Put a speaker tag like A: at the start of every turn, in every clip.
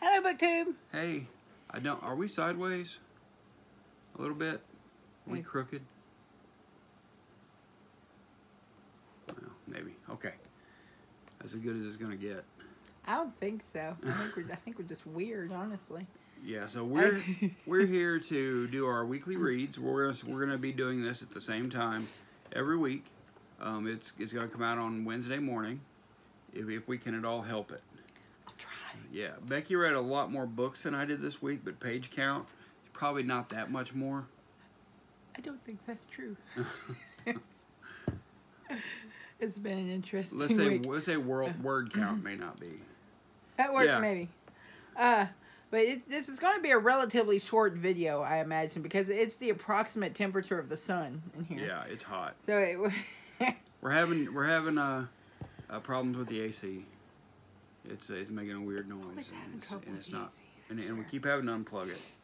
A: Hello, BookTube.
B: Hey, I don't. Are we sideways? A little bit. Are we crooked? Well, maybe. Okay. That's as good as it's gonna get.
A: I don't think so. I think we're I think we're just weird, honestly.
B: Yeah. So we're we're here to do our weekly reads. We're gonna, we're gonna be doing this at the same time every week. Um, it's it's gonna come out on Wednesday morning, if if we can at all help it. Yeah, Becky read a lot more books than I did this week, but page count probably not that much more.
A: I don't think that's true. it's been an interesting
B: Let's say
A: week.
B: let's say world word count may not be.
A: That works
B: Yeah.
A: maybe. Uh, but it, this is going to be a relatively short video, I imagine, because it's the approximate temperature of the sun in here.
B: Yeah, it's hot.
A: So it,
B: We're having we're having uh, uh problems with the AC. It's it's making a weird noise,
A: Always
B: and
A: having
B: it's,
A: trouble
B: and it's not, and, and we keep having to unplug it.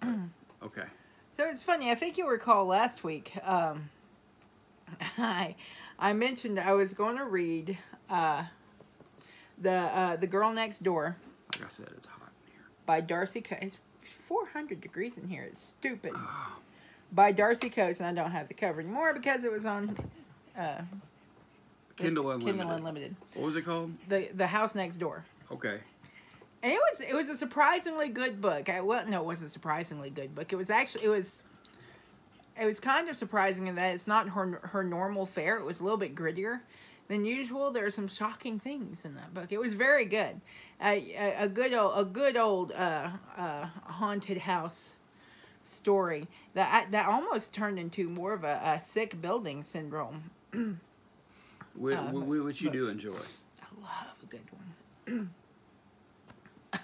B: But, okay.
A: So it's funny. I think you recall last week. Um, I I mentioned I was going to read uh, the uh, the girl next door
B: Like I said, it's hot in here.
A: by Darcy. Co- it's 400 degrees in here. It's stupid.
B: Ah,
A: By Darcy Coates, and I don't have the cover anymore because it was on uh,
B: Kindle Unlimited.
A: Kindle Unlimited.
B: What was it called?
A: The the house next door.
B: Okay.
A: And it was it was a surprisingly good book. I well no, it wasn't a surprisingly good book. It was actually it was it was kind of surprising in that it's not her her normal fare. It was a little bit grittier than usual. There are some shocking things in that book. It was very good. A, a, a good old a good old uh, uh, haunted house story that I, that almost turned into more of a, a sick building syndrome.
B: Wh-
A: Uh,
B: wh-
A: but-
B: wh- which you
A: but-
B: do enjoy.
A: I love a good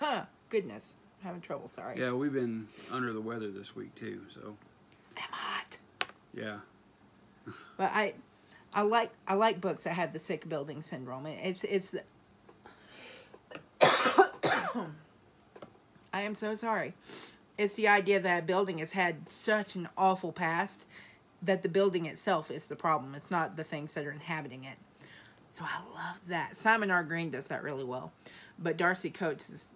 A: one. Goodness, having trouble. Sorry.
B: Yeah, we've been under the weather this week too. So
A: I'm hot.
B: yeah.
A: But I, I like I like books that have the sick building syndrome. It- It's it's. I am so sorry. It's the idea that a building has had such an awful past that the building itself is the problem. It's not the things that are inhabiting it. So I love that. Simon R. Green does that really well, but Darcy Coates is.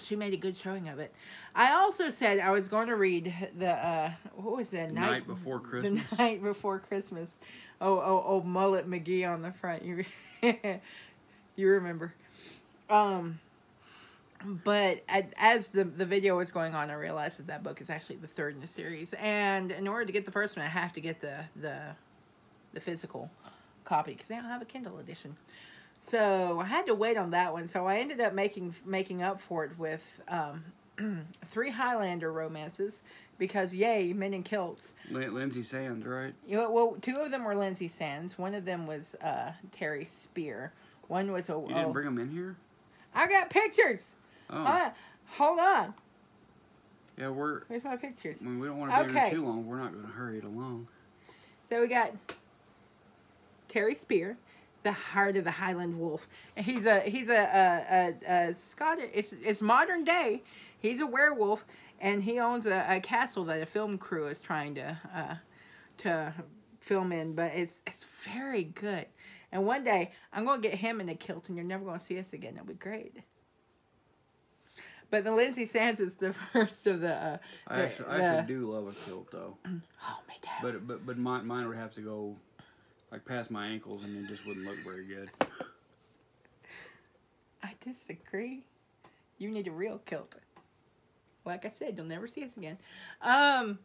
A: She made a good showing of it. I also said I was going to read the uh, what was that
B: Night before Christmas.
A: the night before Christmas. Oh, oh, oh, Mullet McGee on the front. You, you remember. Um, but as the the video was going on, I realized that that book is actually the third in the series. And in order to get the first one, I have to get the the the physical copy because they don't have a Kindle edition. So I had to wait on that one. So I ended up making making up for it with um, three Highlander romances because yay, men in kilts.
B: Lin- Lynsay Sands, right?
A: You know, well, two of them were Lynsay Sands. One of them was uh, Terry Spear. One was a.
B: You didn't
A: oh,
B: bring them in here.
A: I got pictures.
B: Oh,
A: Uh, hold on.
B: yeah. We're.
A: Where's my pictures?
B: I mean, we don't want to be
A: Okay.
B: here too long. We're not going to hurry it along.
A: So we got Terry Spear, the heart of the Highland Wolf. He's a he's a a, a, a Scottish. It's it's modern day. He's a werewolf, and he owns a, a castle that a film crew is trying to uh, to film in. But it's it's very good. And one day I'm gonna get him in a kilt, and you're never gonna see us again. That'll be great. But the Lynsay Sands is the first of the. Uh,
B: I
A: the-
B: actually, I actually do love a kilt though,
A: Oh, me too.
B: but but but mine mine would have to go like past my ankles, and it just wouldn't look very good.
A: I disagree. You need a real kilt. Like I said, you'll never see us again. Um,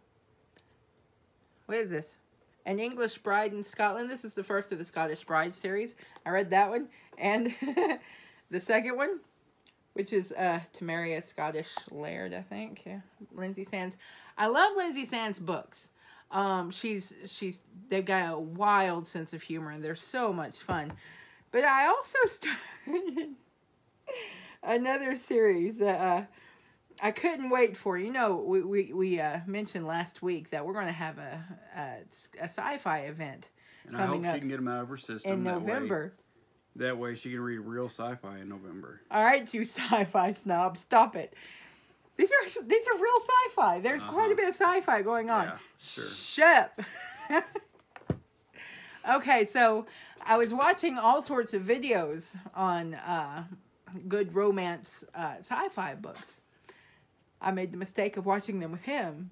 A: what is this? An English Bride in Scotland. This is the first of the Scottish Bride series. I read that one, and the second one, which is uh, to marry a Scottish laird, I think. Yeah, Lynsay Sands. I love Lynsay Sands books. Um, she's she's they've got a wild sense of humor, and they're so much fun. But I also started another series that uh, I couldn't wait for. You know, we we, we uh, mentioned last week that we're going to have a, a a sci-fi event
B: And I hope
A: Coming
B: she
A: up
B: can get them out of her system
A: in November.
B: Way, that way she can read real sci-fi in November.
A: All right, you sci-fi snobs, stop it. These are actually, these are real sci-fi. There's quite a bit of sci-fi going on.
B: Yeah, sure.
A: Shut okay, so I was watching all sorts of videos on uh, good romance uh, sci-fi books. I made the mistake of watching them with him.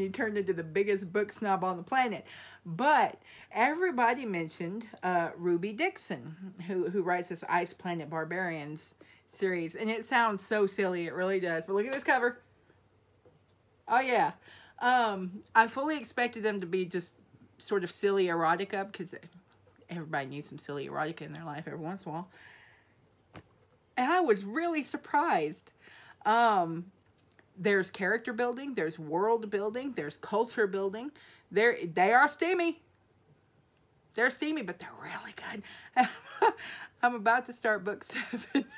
A: He turned into the biggest book snob on the planet. But everybody mentioned uh, Ruby Dixon, who who writes this Ice Planet Barbarians series, and it sounds so silly. It really does. But look at this cover. Oh yeah, um, I fully expected them to be just sort of silly erotica because everybody needs some silly erotica in their life every once in a while. And I was really surprised. Um, there's character building, there's world building, there's culture building. They're, they are steamy. They're steamy, but they're really good. I'm about to start book seven.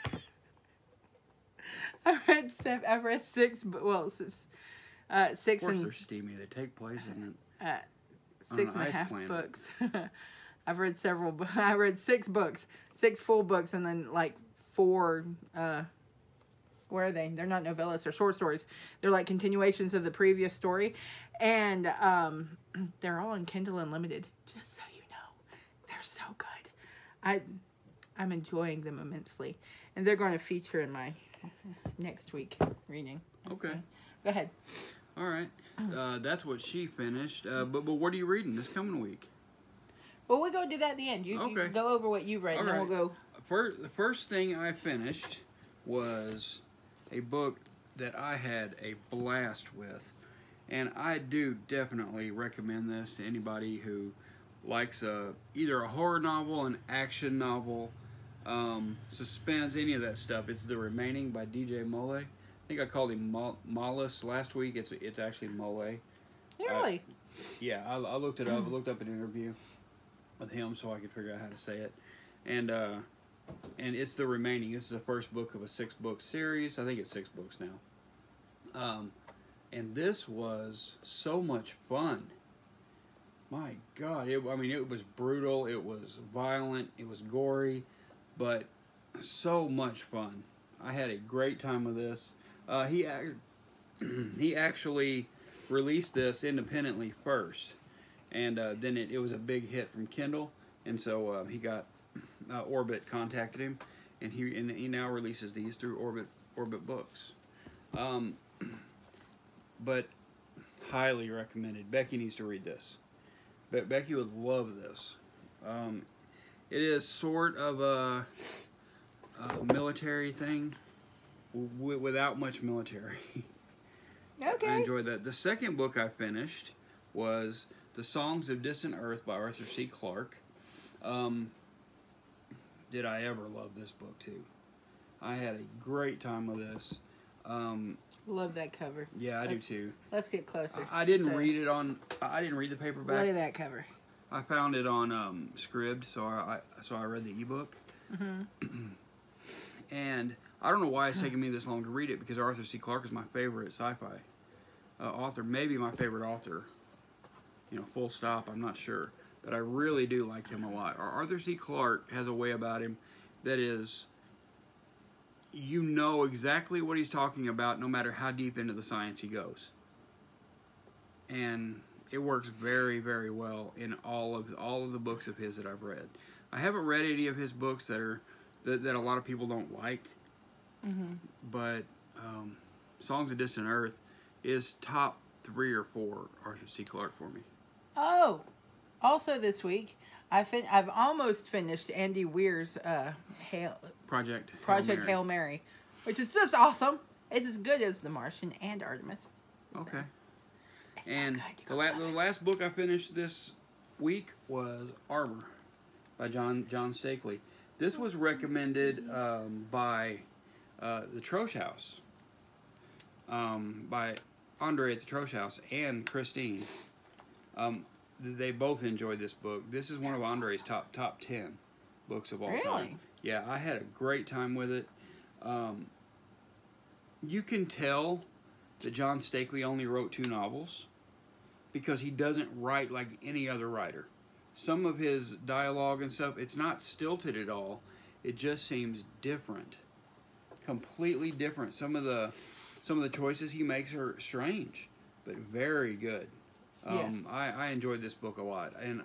A: I read seven. I read six. Well, six, uh, six
B: Of course,
A: and
B: they're steamy. They take place in
A: uh, six
B: an
A: and a half
B: planet.
A: books. I've read several. I read six books, six full books, and then like four. Uh, where are they? They're not novellas. They're short stories. They're like continuations of the previous story, and um, they're all on Kindle Unlimited. Just so you know, they're so good. I, I'm enjoying them immensely, and they're going to feature in my next week reading.
B: Okay.
A: Go ahead.
B: All right. Uh, that's what she finished. Uh, but but what are you reading this coming week?
A: Well, we'll go do that at the end. You, you go over what you've read, and then
B: All
A: we'll go.
B: First, the first thing I finished was a book that I had a blast with, and I do definitely recommend this to anybody who likes a either a horror novel, an action novel, um, suspense, any of that stuff. It's The Remaining by DJ Mole. I think I called him Mol- Mollis last week. It's it's actually Mole.
A: Really?
B: Yeah, I, I looked it up. I looked up an interview with him so I could figure out how to say it, and uh, and it's the remaining. This is the first book of a six book series. I think it's six books now. Um, and this was so much fun. My God, it, I mean, it was brutal. It was violent. It was gory, but so much fun. I had a great time with this. Uh, he he actually released this independently first, and uh, then it, it was a big hit from Kindle, and so uh, he got uh, Orbit contacted him, and he and he now releases these through Orbit Orbit Books, um, but highly recommended. Becky needs to read this. Be- Becky would love this. Um, it is sort of a, a military thing, w- without much military.
A: Okay.
B: I enjoyed that. The second book I finished was The Songs of Distant Earth by Arthur C. Clarke. Um, did I ever love this book too? I had a great time with this. Um,
A: Love that cover.
B: yeah, I do
A: Let's-
B: too.
A: Let's get closer.
B: I, I didn't
A: So,
B: read it on. I didn't read the paperback.
A: Look at that cover.
B: I found it on um, Scribd, so I, so I read the ebook.
A: Mm-hmm.
B: and I don't know why it's taken me this long to read it because Arthur C. Clarke is my favorite sci-fi uh, author, maybe my favorite author. You know, full stop. I'm not sure, but I really do like him a lot. Ar- Arthur C. Clarke has a way about him that is, you know exactly what he's talking about, no matter how deep into the science he goes. And it works very, very well in all of all of the books of his that I've read. I haven't read any of his books that are that, that a lot of people don't like,
A: Mm-hmm.
B: but um, Songs of Distant Earth is top three or four Arthur C. Clarke for me.
A: Oh, also this week, I fin- I've almost finished Andy Weir's uh, Hail-
B: Project Hail
A: Project
B: Mary.
A: Hail Mary, which is just awesome. It's as good as The Martian and Artemis.
B: Okay.
A: So
B: And the, la- the last book I finished this week was Armor by John John Steakley. This was recommended um, by uh, the Troesch Haus, um, by Andre at the Troesch Haus and Christine. Um, they both enjoyed this book. This is one of Andre's top top ten books of all
A: Really?
B: time. Yeah, I had a great time with it. Um, you can tell that John Steakley only wrote two novels because he doesn't write like any other writer. Some of his dialogue and stuff, it's not stilted at all. It just seems different. Completely different. Some of the some of the choices he makes are strange, but very good. Um, I, I enjoyed this book a lot, and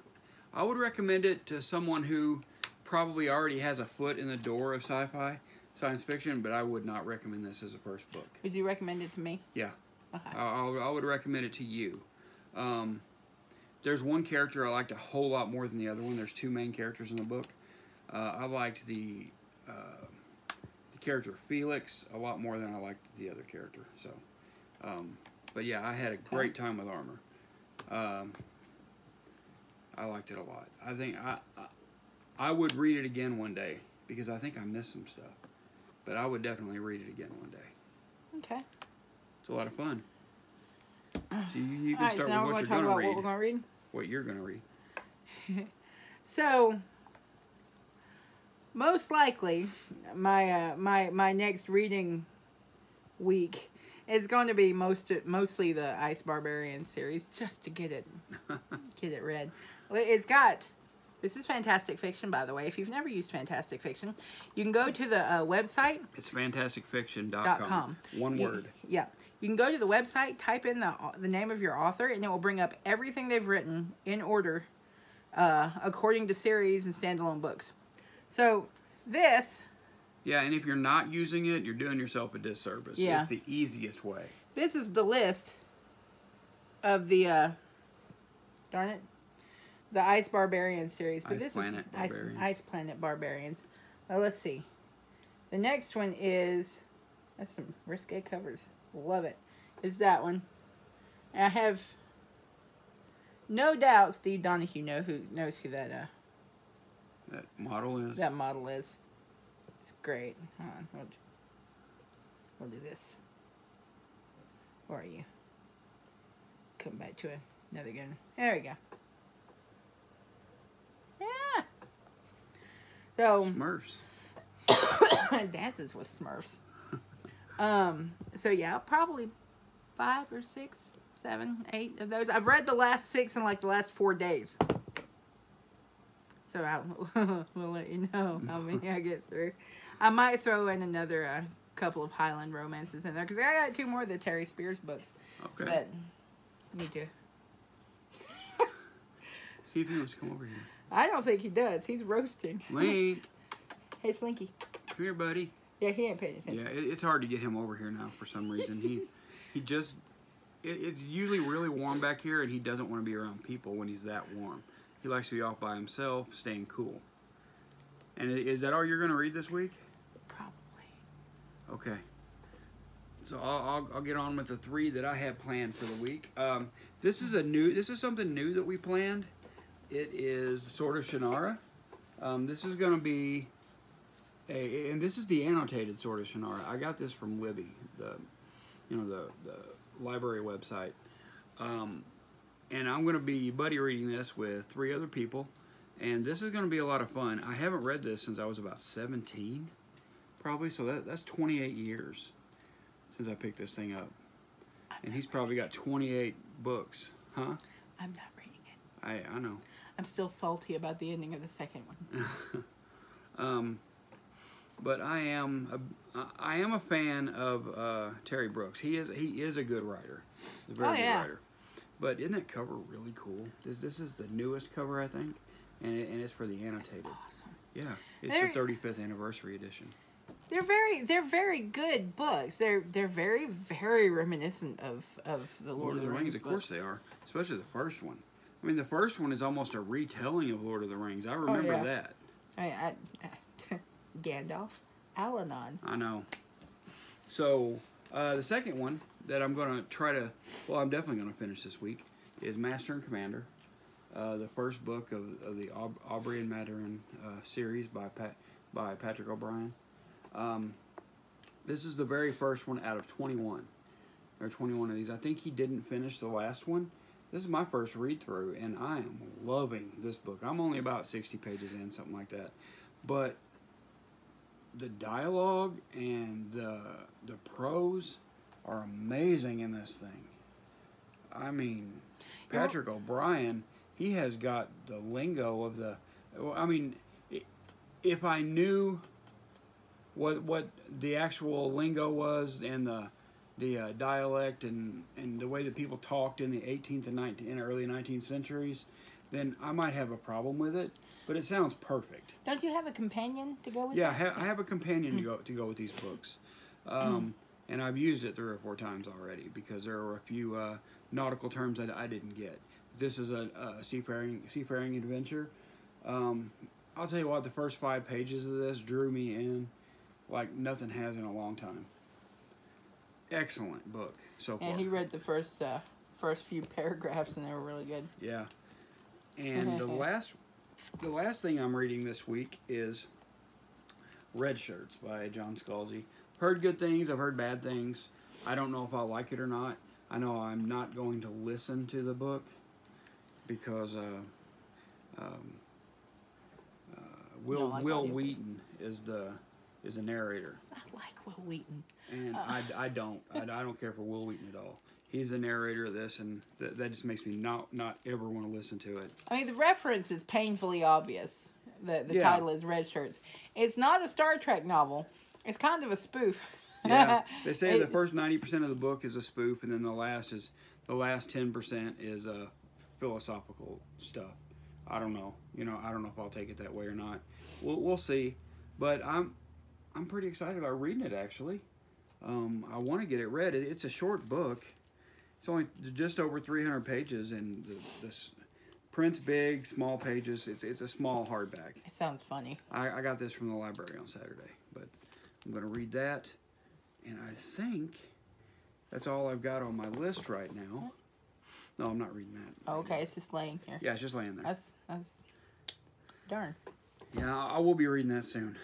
B: I would recommend it to someone who probably already has a foot in the door of sci-fi science fiction, but I would not recommend this as a first book.
A: Would you recommend it to me?
B: Yeah.
A: Okay.
B: I, I, would recommend it to you. Um, there's one character I liked a whole lot more than the other one. There's two main characters in the book. Uh, I liked the uh, the character Felix a lot more than I liked the other character. So, um, but yeah, I had a great time with Armor. Um, I liked it a lot. I think I, I I would read it again one day because I think I missed some stuff. But I would definitely read it again one day.
A: Okay.
B: It's a lot of fun. So you, you can
A: right,
B: start
A: so
B: with what you're going to read.
A: What we're going to read.
B: What you're going to read.
A: So, most likely, my uh, my my next reading week is going to be most mostly the Ice Barbarian series, just to get it get it read. It's got. This is fantastic fiction, by the way. If you've never used fantastic fiction, you can go to the uh, website
B: It's fantasticfiction.com. One
A: You-
B: word.
A: Yeah. You can go to the website, type in the the name of your author, and it will bring up everything they've written in order, uh, according to series and standalone books. So this
B: Yeah, and if you're not using it, you're doing yourself a disservice.
A: Yeah.
B: It's the easiest way.
A: this is the list of the uh, darn it, the Ice Barbarian series. But
B: Ice
A: this
B: Planet
A: is Ice, Ice Planet Barbarians. Well, let's see. The next one is that's some risque covers. Love it. Is that one? And I have no doubt Steve Donahue know who knows who that uh
B: That model is.
A: that model is. It's great. Hold on. We'll, we'll do this. Where are you? Come back to it. another gun. There we go. Yeah. So
B: Smurfs.
A: dances with Smurfs. um. So yeah, probably five or six, seven, eight of those. I've read the last six in like the last four days. So I will let you know how many I get through. I might throw in another uh, couple of Highland romances in there because I got two more of the Terry Spears books.
B: Okay.
A: But need to.
B: See if he wants to come over here.
A: I don't think he does. He's roasting.
B: Link,
A: hey, Slinky.
B: come here, buddy.
A: Yeah, he ain't paying attention.
B: Yeah, it, it's hard to get him over here now for some reason. He he just it, it's usually really warm back here, and he doesn't want to be around people when he's that warm. He likes to be off by himself, staying cool. And is that all you're going to read this week?
A: Probably.
B: Okay. So I'll, I'll, I'll get on with the three that I have planned for the week. Um, this is a new. This is something new that we planned. It is Sword of Shannara. Um, this is going to be a, and this is the annotated Sword of Shannara. I got this from Libby, the, you know, the the library website. Um, and I'm going to be buddy reading this with three other people, and this is going to be a lot of fun. I haven't read this since I was about 17 probably. So that that's 28 years since I picked this thing up, and he's probably got 28 books, huh?
A: I'm not reading it.
B: I I know.
A: I'm still salty about the ending of the second one.
B: Um, but I am a, I am a fan of uh, Terry Brooks. He is he is a good writer, a very
A: Oh,
B: good
A: yeah.
B: writer. But isn't that cover really cool? This this is the newest cover I think, and it, and it's for the annotated.
A: Awesome.
B: Yeah, it's
A: There-
B: the 35th anniversary edition.
A: They're very they're very good books. They're they're very very reminiscent of of the Lord,
B: Lord of the Rings, of course they are, especially the first one. I mean, the first one is almost a retelling of Lord of the Rings. I remember
A: Oh, yeah.
B: that.
A: I, I, Gandalf, Allanon.
B: I know. So uh, the second one that I'm going to try to, well, I'm definitely going to finish this week is Master and Commander, uh, the first book of, of the Aub- Aubrey and Maturin uh, series by Pat by Patrick O'Brian. Um, this is the very first one out of 21. There are 21 of these. I think he didn't finish the last one. This is my first read through, and I am loving this book. I'm only about 60 pages in, something like that. But the dialogue and the the prose are amazing in this thing. I mean,
A: You know-
B: Patrick O'Brian, he has got the lingo of the. well, I mean, if I knew what what the actual lingo was and the the uh, dialect and, and the way that people talked in the 18th and 19th and early 19th centuries, then I might have a problem with it. but it sounds perfect.
A: Don't you have a companion to go with?
B: Yeah, I, ha- I have a companion to go to go with these books, um, and I've used it three or four times already because there were a few uh, nautical terms that I didn't get. This is a, a seafaring seafaring adventure. Um, I'll tell you what, the first five pages of this drew me in like nothing has in a long time. Excellent book so far.
A: And he read the first uh, first few paragraphs, and they were really good.
B: Yeah. And the last the last thing I'm reading this week is Red Shirts by John Scalzi. Heard good things, I've heard bad things. I don't know if I'll like it or not. I know I'm not going to listen to the book because uh, um, uh, Will
A: don't like
B: Will? Wheaton is the is the narrator
A: I like Wil Wheaton.
B: and
A: Uh.
B: I, I don't I, I don't care for Wil Wheaton at all. He's the narrator of this, and that, that just makes me not not ever want to listen to it.
A: I mean, the reference is painfully obvious. The the
B: Yeah.
A: title is Red Shirts. It's not a Star Trek novel. It's kind of a spoof.
B: Yeah, they say the first ninety percent of the book is a spoof, and then the last is the last ten percent is uh, philosophical stuff. I don't know. You know, I don't know if I'll take it that way or not. We'll we'll see. But I'm I'm pretty excited about reading it. Actually, um, I want to get it read. It, it's a short book. It's only just over three hundred pages, and the, this print's big, small pages. It's it's a small hardback.
A: It sounds funny.
B: I, I got this from the library on Saturday, but I'm going to read that. And I think that's all I've got on my list right now. No, I'm not reading that. right
A: Okay,
B: now.
A: it's just laying here.
B: Yeah, it's just laying there.
A: That's that's darn.
B: Yeah, I will be reading that soon.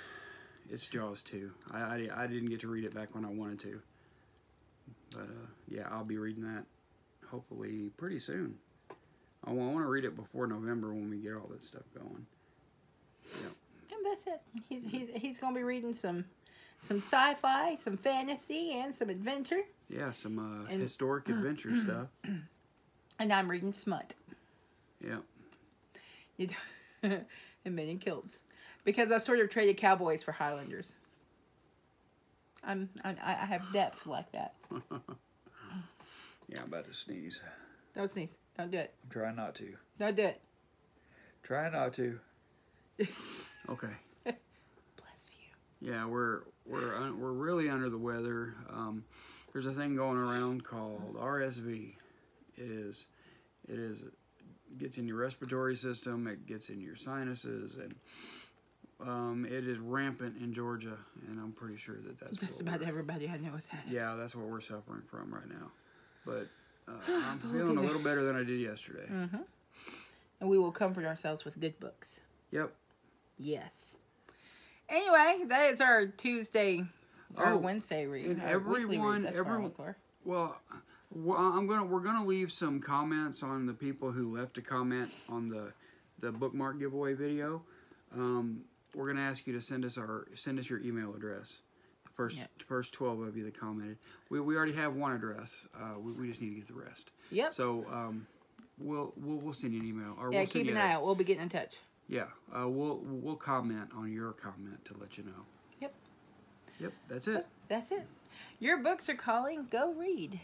B: It's Jaws 2. I, I, I didn't get to read it back when I wanted to. But uh, yeah, I'll be reading that hopefully pretty soon. I want to read it before November when we get all that stuff going.
A: And that's it. He's he's he's gonna be reading some some sci-fi, some fantasy, and some adventure.
B: Yeah, some uh,
A: And-
B: historic adventure stuff.
A: And I'm reading smut.
B: Yeah.
A: You d- and men in kilts. Because I've sort of traded cowboys for Highlanders. I'm, I'm I I have depth like that.
B: Yeah, I'm about to sneeze.
A: Don't sneeze. Don't do it.
B: I'm trying not to.
A: Don't do it.
B: Try not to. Okay. Yeah, we're we're un, we're really under the weather. Um, there's a thing going around called RSV. It is, it is, gets in your respiratory system. It gets in your sinuses, and um, it is rampant in Georgia. And I'm pretty sure that that's
A: Just about everybody I know has had it.
B: Yeah, that's what we're suffering from right now. But uh, I'm feeling a little better than I did yesterday.
A: Mm-hmm. And we will comfort ourselves with good books.
B: Yep.
A: Yes. Anyway, that is our Tuesday or
B: Oh,
A: Wednesday read.
B: and
A: weekly read,
B: everyone- everyone- Well, well, I'm gonna we're gonna leave some comments on the people who left a comment on the the bookmark giveaway video. Um, we're gonna ask you to send us our send us your email address. The first
A: Yep.
B: first twelve of you that commented. We, we already have one address. Uh, we, we just need to get the rest.
A: Yep.
B: So um, we'll we'll we'll send you an email or
A: yeah,
B: we'll
A: keep an eye out. We'll be getting in touch.
B: Yeah, uh, we'll we'll comment on your comment to let you know.
A: Yep.
B: Yep, that's it.
A: That's it. Your books are calling. Go read.